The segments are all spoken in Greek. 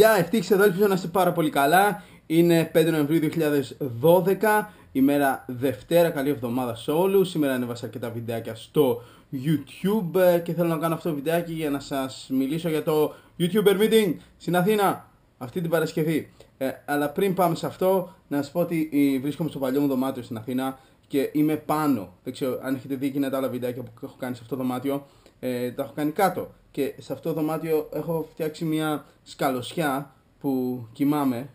Γεια, ευτύχησα εδώ, ελπίζω να είστε πάρα πολύ καλά. Είναι 5 Νοεμβρίου 2012, ημέρα Δευτέρα, καλή εβδομάδα σε όλους. Σήμερα ανέβασα αρκετά βιντεάκια στο YouTube ε, και θέλω να κάνω αυτό το βιντεάκι για να σας μιλήσω για το YouTuber Meeting στην Αθήνα αυτή την Παρασκευή. Ε, αλλά πριν πάμε σε αυτό, να σας πω ότι ε, βρίσκομαι στο παλιό μου δωμάτιο στην Αθήνα και είμαι πάνω. Δεν ξέρω αν έχετε δει και τα άλλα βιντεάκια που έχω κάνει σε αυτό το δωμάτιο, ε, τα έχω κάνει κάτω. Και σε αυτό το δωμάτιο έχω φτιάξει μια σκαλωσιά που κοιμάμαι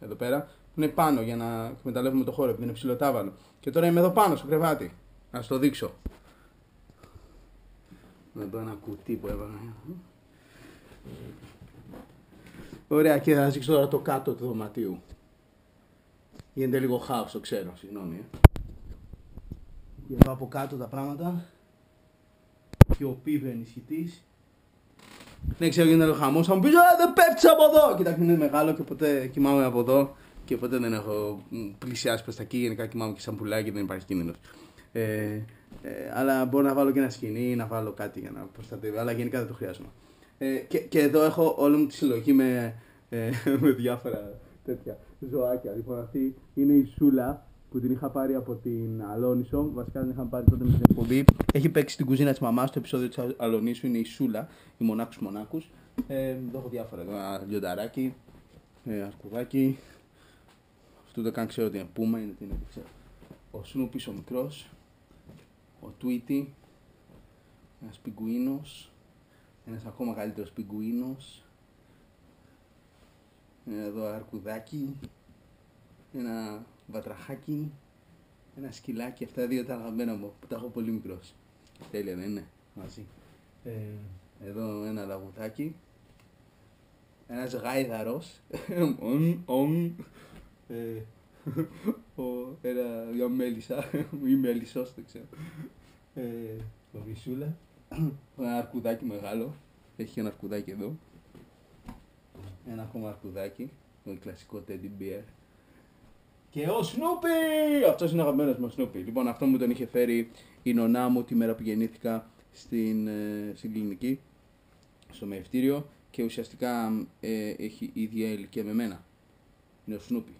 εδώ πέρα, που είναι πάνω για να εκμεταλλεύουμε το χώρο, επειδή είναι ψηλοτάβανο. Και τώρα είμαι εδώ πάνω στο κρεβάτι. Να το δείξω. Εδώ ένα κουτί που έβαλα. Ωραία, και θα δείξω τώρα το κάτω του δωματίου. Γίνεται λίγο χάος, το ξέρω, συγγνώμη. Ε. Και εδώ από κάτω τα πράγματα. Και ο πίβε ενισχυτής. Δεν ξέρω γίνεται λίγο χαμός, θα μου πεις δεν πέφτεις από εδώ! Κοιτάξτε είναι μεγάλο και ποτέ κοιμάμαι από εδώ και ποτέ δεν έχω πλησιάσει προς τα εκεί, γενικά κοιμάμαι και σαν πουλάκι, δεν υπάρχει κίνδυνος. Ε, ε, αλλά μπορώ να βάλω και ένα σκηνή ή να βάλω κάτι για να προστατεύω, αλλά γενικά δεν το χρειάζομαι. Ε, και, και εδώ έχω όλη μου τη συλλογή με, ε, με διάφορα τέτοια ζωάκια. Λοιπόν, αυτή είναι η Σούλα που την είχα πάρει από την Αλόνισο. Βασικά την είχα πάρει τότε με την εκπομπή. Έχει παίξει στην κουζίνα της μαμάς. Το επεισόδιο της Αλονίσου είναι η Σούλα, η Μονάκους Μονάκους. Ε, εδώ έχω διάφορα. Εδώ ένα λιονταράκι, ε, αρκουδάκι. Αυτό δεν καν ξέρω ότι είναι πούμα. Είναι, είναι, ξέρω. Ο Σνούπι ο μικρός. Ο Τουίτι. Ένας πιγκουίνος. Ένας ακόμα καλύτερος πιγκουίνος. Εδώ αρκουδάκι. Ένα βατραχάκι, ένα σκυλάκι, αυτά δύο τα αγαπημένα μου που τα έχω πολύ μικρός. Τέλεια δεν είναι, μαζί. Ε, εδώ ένα λαγουδάκι, ένας γάιδαρος, ον, ε, ένα, μια μέλισσα ή μέλισσος, δεν ξέρω. Ε, το βυσούλα, ένα αρκουδάκι μεγάλο, έχει ένα αρκουδάκι εδώ. Ένα ακόμα αρκουδάκι, το κλασικό teddy bear και ο Σνούπι! Αυτός είναι ο αγαπημένος μου Σνούπι. Λοιπόν, αυτό μου τον είχε φέρει η νονά μου τη μέρα που γεννήθηκα στην, ε, στην κλινική, στο μεευτήριο και ουσιαστικά ε, έχει ίδια ηλικία με μένα. Είναι ο Σνούπι.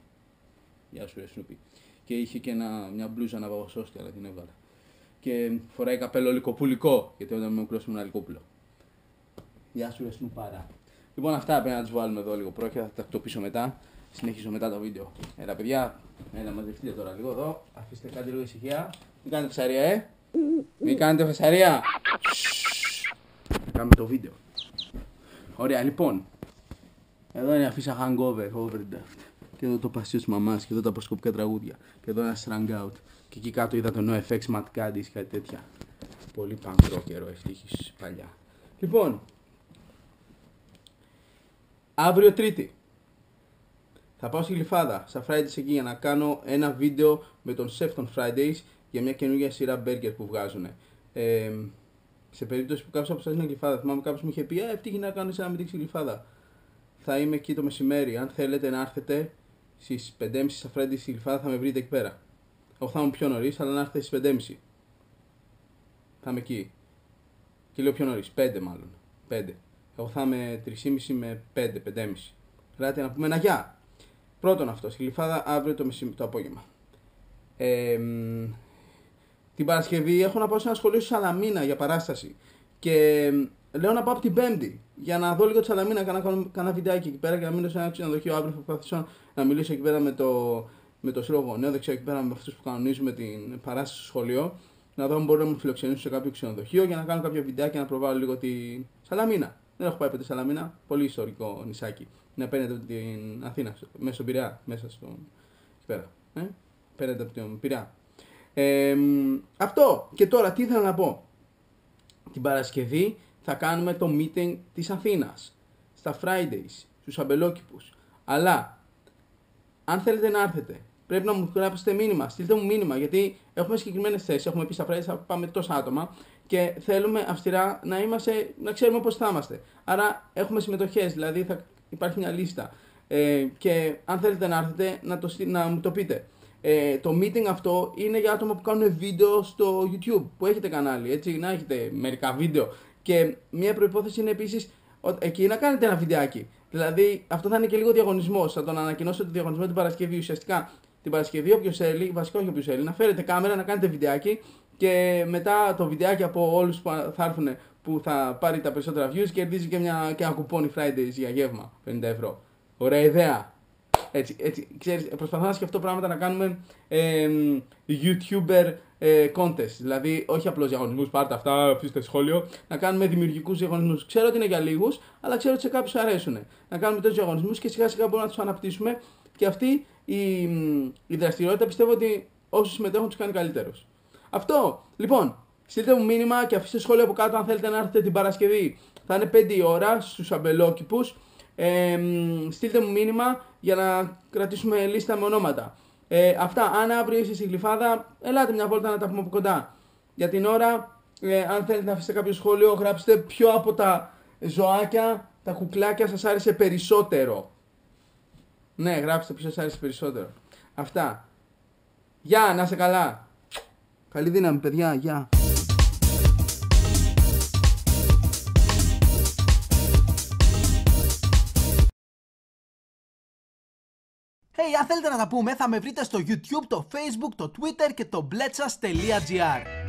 Γεια σου, ρε Σνούπι. Και είχε και ένα, μια μπλούζα να βαγοσώστη, αλλά την έβαλα. Και φοράει καπέλο λικοπουλικό, γιατί όταν με μικρός ήμουν λικόπουλο. Γεια σου, ρε Σνουπάρα. Λοιπόν, αυτά πρέπει να του βάλουμε εδώ λίγο πρόκειται, θα τα τακτοποιήσω μετά. Συνεχίζω μετά το βίντεο. Έλα παιδιά, έλα μαζευτείτε τώρα λίγο εδώ. Αφήστε κάτι λίγο ησυχία. Μην κάνετε φασαρία, ε. Μην κάνετε φασαρία. Κάνουμε το βίντεο. Ωραία, λοιπόν. Εδώ είναι αφήσα hangover, overdraft. Και εδώ το πασίο της μαμάς και εδώ τα προσκοπικά τραγούδια. Και εδώ ένα strung out. Και εκεί κάτω είδα το NoFX Matt Caddy κάτι τέτοια. Πολύ παγκρό καιρό έχει παλιά. Λοιπόν, αύριο Τρίτη θα πάω στη Γλυφάδα, στα Fridays εκεί για να κάνω ένα βίντεο με τον Chef των Fridays για μια καινούργια σειρά burger που βγάζουν. Ε, σε περίπτωση που κάποιος από εσάς είναι Γλυφάδα, θυμάμαι κάποιος μου είχε πει: Ε, ευτύχη να κάνω ένα μυντήξη Γλυφάδα. Θα είμαι εκεί το μεσημέρι. Αν θέλετε να έρθετε στις 5.30 στα Fridays στη Γλυφάδα, θα με βρείτε εκεί πέρα. Εγώ θα είμαι πιο νωρίς, αλλά να έρθετε στις 5.30. Θα είμαι εκεί. Και λέω πιο νωρίς, 5 μάλλον. 5. Εγώ θα είμαι 3.30 με 5, 5.30. Κράτη να πούμε ένα γεια. Πρώτον αυτό, στη Γλυφάδα αύριο το, μεσή, το απόγευμα. Ε, την Παρασκευή έχω να πάω σε ένα σχολείο στη Σαλαμίνα για παράσταση. Και λέω να πάω από την Πέμπτη για να δω λίγο τη Σαλαμίνα, να κάνω ένα βιντεάκι εκεί πέρα και να μείνω σε ένα ξενοδοχείο. Αύριο θα προσπαθήσω να μιλήσω εκεί πέρα με το, με το σύλλογο νέο, δεν ξέρω εκεί πέρα με αυτούς που κανονίζουμε την παράσταση στο σχολείο. Να δω αν μπορώ να μου φιλοξενήσουν σε κάποιο ξενοδοχείο για να κάνω κάποια βιντεάκια να προβάλλω λίγο τη Σαλαμίνα. Δεν έχω πάει ποτέ Σαλαμίνα, πολύ ιστορικό νησάκι να παίρνετε την Αθήνα, μέσα στον Πειραιά, μέσα στο... πέρα. Ε; Παίρνετε από την Πειραιά. Ε, αυτό. Και τώρα τι ήθελα να πω. Την Παρασκευή θα κάνουμε το meeting της Αθήνας. Στα Fridays, στους αμπελόκηπους. Αλλά, αν θέλετε να έρθετε, πρέπει να μου γράψετε μήνυμα. Στείλτε μου μήνυμα, γιατί έχουμε συγκεκριμένες θέσεις. Έχουμε πει στα Fridays θα πάμε τόσα άτομα και θέλουμε αυστηρά να, είμαστε, να ξέρουμε πώς θα είμαστε. Άρα έχουμε συμμετοχές, δηλαδή θα υπάρχει μια λίστα. Ε, και αν θέλετε να έρθετε να, το, να μου το πείτε. Ε, το meeting αυτό είναι για άτομα που κάνουν βίντεο στο YouTube, που έχετε κανάλι, έτσι, να έχετε μερικά βίντεο. Και μια προϋπόθεση είναι επίσης εκεί να κάνετε ένα βιντεάκι. Δηλαδή, αυτό θα είναι και λίγο διαγωνισμός. Θα τον ανακοινώσω το διαγωνισμό την Παρασκευή. Ουσιαστικά την Παρασκευή, όποιος θέλει, βασικά όχι όποιος θέλει, να φέρετε κάμερα, να κάνετε βιντεάκι και μετά το βιντεάκι από όλους που θα έρθουν που θα πάρει τα περισσότερα views κερδίζει και, μια, και ένα κουπόνι Fridays για γεύμα 50 ευρώ. Ωραία ιδέα. Έτσι, έτσι, ξέρεις, προσπαθώ να σκεφτώ πράγματα να κάνουμε ε, YouTuber ε, contest. Δηλαδή, όχι απλώς διαγωνισμού, πάρτε αυτά, αφήστε σχόλιο. Να κάνουμε δημιουργικούς διαγωνισμούς. Ξέρω ότι είναι για λίγους, αλλά ξέρω ότι σε κάποιους αρέσουν. Να κάνουμε τέτοιους διαγωνισμούς και σιγά σιγά μπορούμε να τους αναπτύσσουμε. Και αυτή η, η δραστηριότητα πιστεύω ότι όσου συμμετέχουν τους κάνει καλύτερου. Αυτό. Λοιπόν, στείλτε μου μήνυμα και αφήστε σχόλιο από κάτω αν θέλετε να έρθετε την Παρασκευή. Θα είναι 5 η ώρα στους αμπελόκηπους. Ε, στείλτε μου μήνυμα για να κρατήσουμε λίστα με ονόματα. Ε, αυτά, αν αύριο είσαι στη Γλυφάδα, ελάτε μια βόλτα να τα πούμε από κοντά. Για την ώρα, ε, αν θέλετε να αφήσετε κάποιο σχόλιο, γράψτε ποιο από τα ζωάκια, τα κουκλάκια σας άρεσε περισσότερο. Ναι, γράψτε ποιος σας άρεσε περισσότερο. Αυτά. Γεια, να είστε καλά. Καλή δύναμη, παιδιά. Γεια. Hey, αν θέλετε να τα πούμε θα με βρείτε στο YouTube, το Facebook, το Twitter και το bletchas.gr